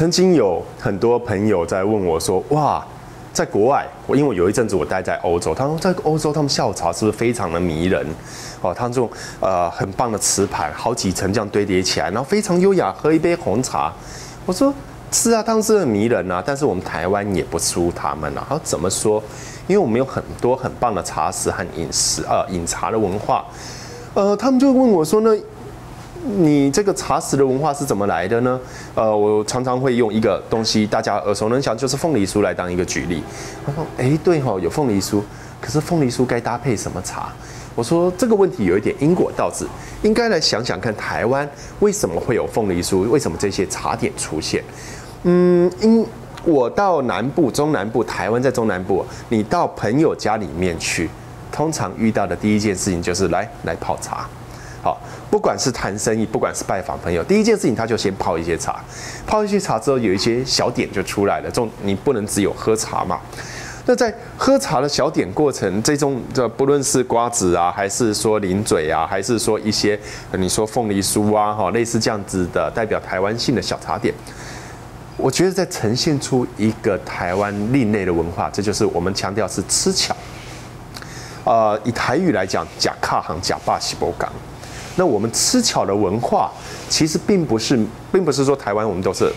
曾经有很多朋友在问我说：“哇，在国外，我因为有一阵子我待在欧洲，他说在欧洲他们下午茶是不是非常的迷人？哦，他这种呃很棒的瓷盘，好几层这样堆叠起来，然后非常优雅，喝一杯红茶。”我说：“是啊，当然是很迷人啊，但是我们台湾也不输他们啊。他：“怎么说？因为我们有很多很棒的茶食和饮食，呃，饮茶的文化。呃，他们就问我说呢。”你这个茶食的文化是怎么来的呢？呃，我常常会用一个东西，大家耳熟能详，就是凤梨酥来当一个举例。他说：“哎，对哈，有凤梨酥，可是凤梨酥该搭配什么茶？”我说这个问题有一点因果倒置，应该来想想看，台湾为什么会有凤梨酥？为什么这些茶点出现？嗯，因我到南部、中南部，台湾在中南部，你到朋友家里面去，通常遇到的第一件事情就是来来泡茶。好，不管是谈生意，不管是拜访朋友，第一件事情他就先泡一些茶，泡一些茶之后，有一些小点就出来了。这种你不能只有喝茶嘛？那在喝茶的小点过程，这种这不论是瓜子啊，还是说零嘴啊，还是说一些你说凤梨酥啊，哈，类似这样子的代表台湾性的小茶点，我觉得在呈现出一个台湾另类的文化，这就是我们强调是吃巧。呃，以台语来讲，假卡行假霸西波港。那我们吃巧的文化，其实并不是，并不是说台湾我们都是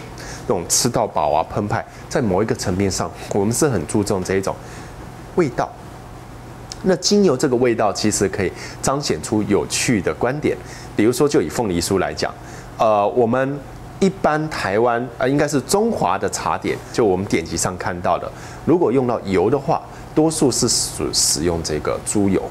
那种吃到饱啊澎湃，在某一个层面上，我们是很注重这一种味道。那精油这个味道，其实可以彰显出有趣的观点。比如说，就以凤梨酥来讲，呃，我们一般台湾呃应该是中华的茶点，就我们典籍上看到的，如果用到油的话，多数是使使用这个猪油。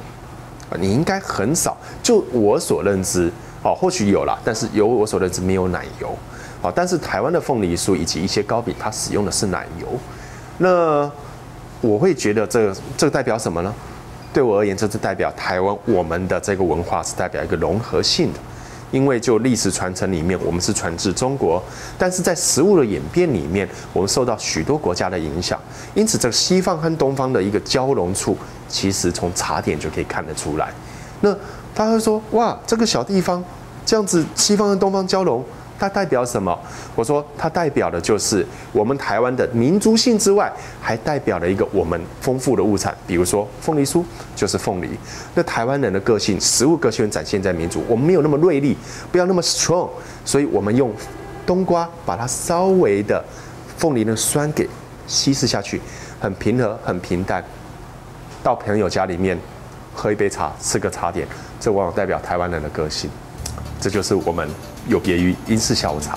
你应该很少，就我所认知，哦，或许有啦，但是有我所认知没有奶油，哦，但是台湾的凤梨酥以及一些糕饼，它使用的是奶油，那我会觉得这这代表什么呢？对我而言，这是代表台湾我们的这个文化是代表一个融合性的。因为就历史传承里面，我们是传自中国，但是在食物的演变里面，我们受到许多国家的影响，因此这个西方和东方的一个交融处，其实从茶点就可以看得出来。那他会说：哇，这个小地方这样子，西方和东方交融。它代表什么？我说它代表的就是我们台湾的民族性之外，还代表了一个我们丰富的物产，比如说凤梨酥就是凤梨。那台湾人的个性，食物个性展现在民族，我们没有那么锐利，不要那么 strong，所以我们用冬瓜把它稍微的凤梨的酸给稀释下去，很平和，很平淡。到朋友家里面喝一杯茶，吃个茶点，这往往代表台湾人的个性。这就是我们有别于英式下午茶。